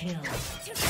kill.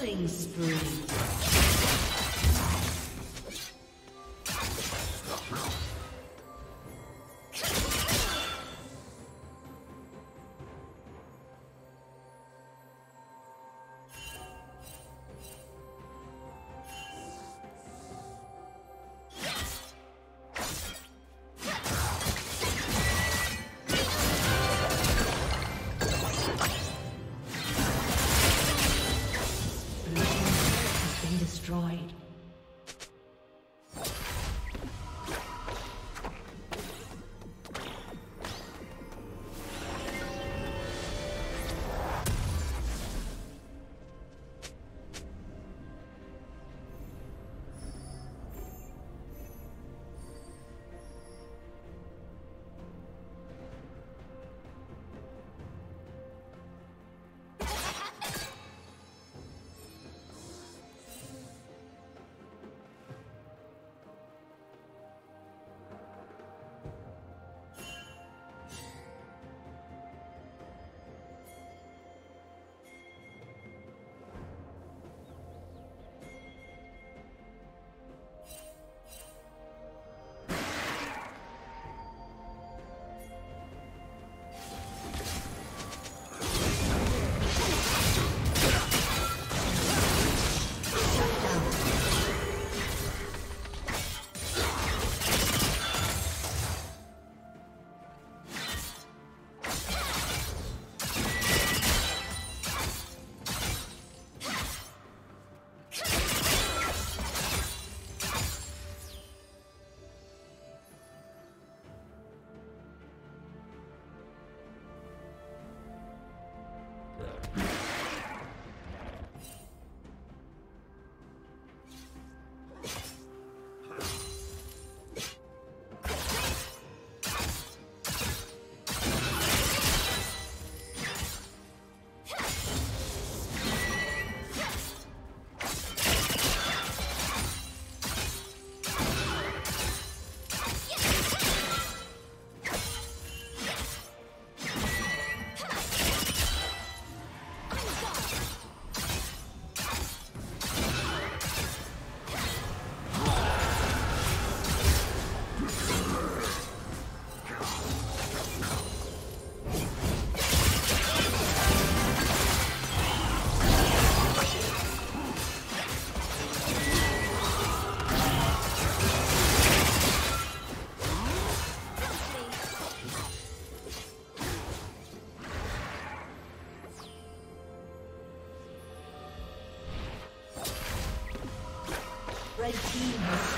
Killing spree. Will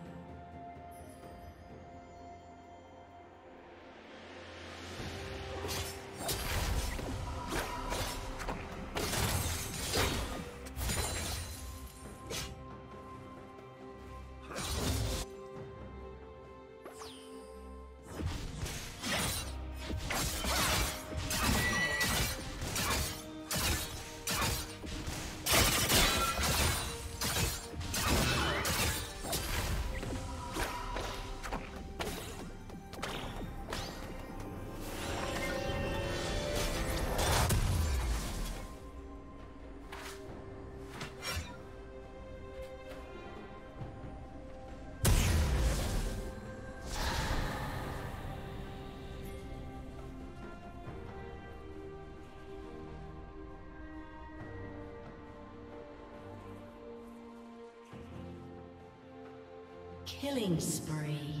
Killing spree.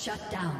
Shut down.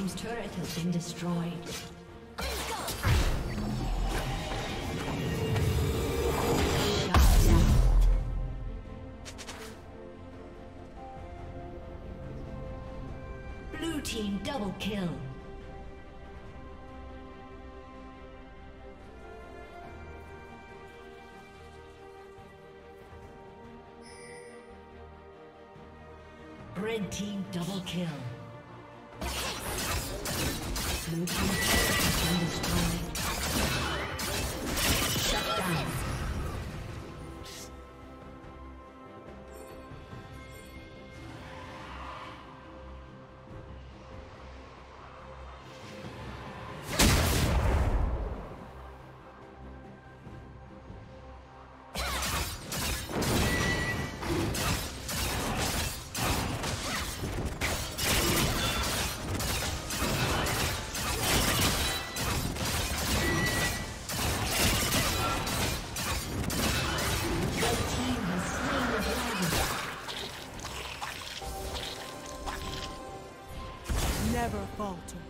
Team's turret has been destroyed. Blue team double kill. Red team double kill. Blue team altar.